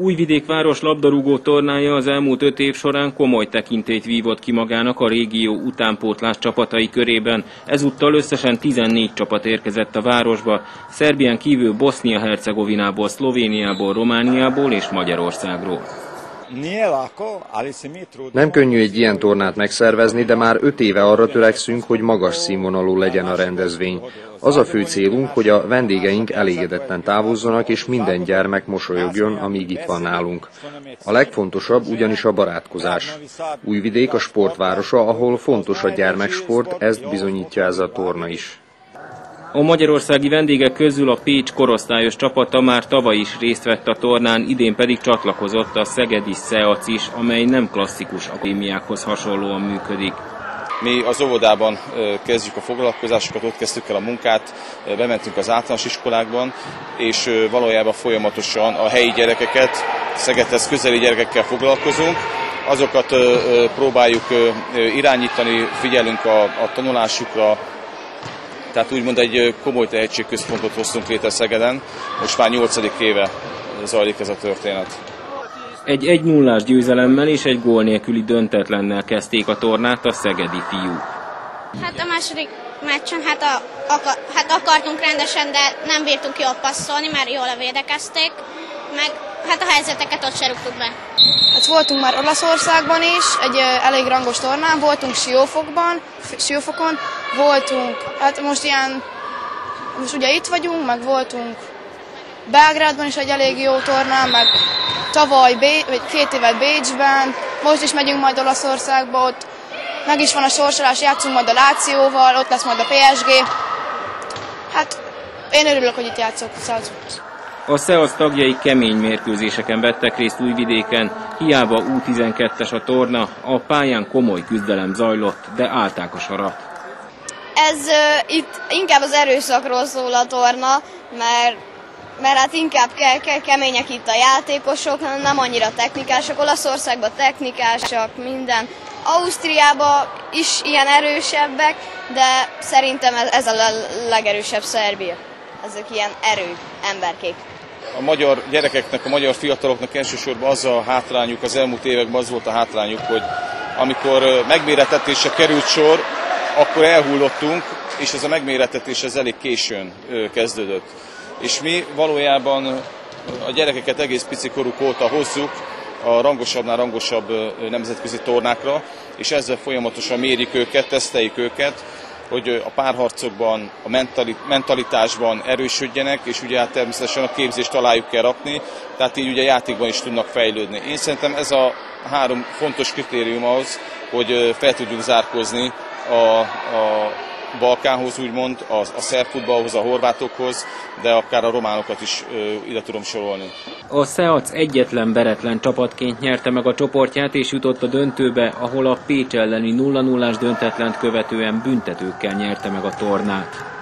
Újvidék város labdarúgó tornája az elmúlt öt év során komoly tekintélyt vívott ki magának a régió utánpótlás csapatai körében. Ezúttal összesen 14 csapat érkezett a városba, Szerbián kívül Bosznia-Hercegovinából, Szlovéniából, Romániából és Magyarországról. Nem könnyű egy ilyen tornát megszervezni, de már öt éve arra törekszünk, hogy magas színvonalú legyen a rendezvény. Az a fő célunk, hogy a vendégeink elégedetten távozzanak, és minden gyermek mosolyogjon, amíg itt van nálunk. A legfontosabb ugyanis a barátkozás. Újvidék a sportvárosa, ahol fontos a gyermeksport, ezt bizonyítja ez a torna is. A magyarországi vendégek közül a Pécs korosztályos csapata már tavaly is részt vett a tornán, idén pedig csatlakozott a Szegedi Szeac is, amely nem klasszikus akadémiákhoz hasonlóan működik. Mi az óvodában kezdjük a foglalkozásokat, ott kezdtük el a munkát, bementünk az általános iskolákban, és valójában folyamatosan a helyi gyerekeket, Szegedhez közeli gyerekekkel foglalkozunk, azokat próbáljuk irányítani, figyelünk a, a tanulásukra, tehát úgymond egy komoly tehetségközpontot hoztunk létre Szegeden, most már 8. éve zajlik ez a történet. Egy 1 0 győzelemmel és egy gól nélküli döntetlennel kezdték a tornát a szegedi fiúk. Hát a második meccsen hát, a, akar, hát akartunk rendesen, de nem bírtunk jól passzolni, mert jól védekezték, meg hát a helyzeteket ott se rúgtuk be. Hát voltunk már Olaszországban is, egy elég rangos tornán, voltunk Siófokban, Siófokon, voltunk, hát most ilyen, most ugye itt vagyunk, meg voltunk Belgrádban is egy elég jó tornán, meg tavaly, Bé- vagy két évet Bécsben, most is megyünk majd Olaszországba, ott meg is van a sorsolás, játszunk majd a Lációval, ott lesz majd a PSG. Hát én örülök, hogy itt játszok. Szóval a SZEASZ tagjai kemény mérkőzéseken vettek részt Újvidéken, hiába U12-es a torna, a pályán komoly küzdelem zajlott, de állták a sarat. Ez uh, itt inkább az erőszakról szól a torna, mert mert hát inkább ke- ke- kemények itt a játékosok, nem annyira technikások. Olaszországban technikásak, minden. Ausztriában is ilyen erősebbek, de szerintem ez a legerősebb Szerbia. Ezek ilyen erő emberkék a magyar gyerekeknek, a magyar fiataloknak elsősorban az a hátrányuk, az elmúlt években az volt a hátrányuk, hogy amikor megméretetésre került sor, akkor elhullottunk, és ez a megméretetés ez elég későn kezdődött. És mi valójában a gyerekeket egész pici koruk óta hozzuk a rangosabbnál rangosabb nemzetközi tornákra, és ezzel folyamatosan mérjük őket, teszteljük őket, hogy a párharcokban, a mentalitásban erősödjenek, és ugye hát természetesen a képzést találjuk kell rakni, tehát így ugye játékban is tudnak fejlődni. Én szerintem ez a három fontos kritérium az, hogy fel tudjunk zárkozni a, a Balkánhoz úgymond, a, a szerb futballhoz, a horvátokhoz, de akár a románokat is ö, ide tudom sorolni. A Seac egyetlen veretlen csapatként nyerte meg a csoportját és jutott a döntőbe, ahol a Pécs elleni 0 0 döntetlent követően büntetőkkel nyerte meg a tornát.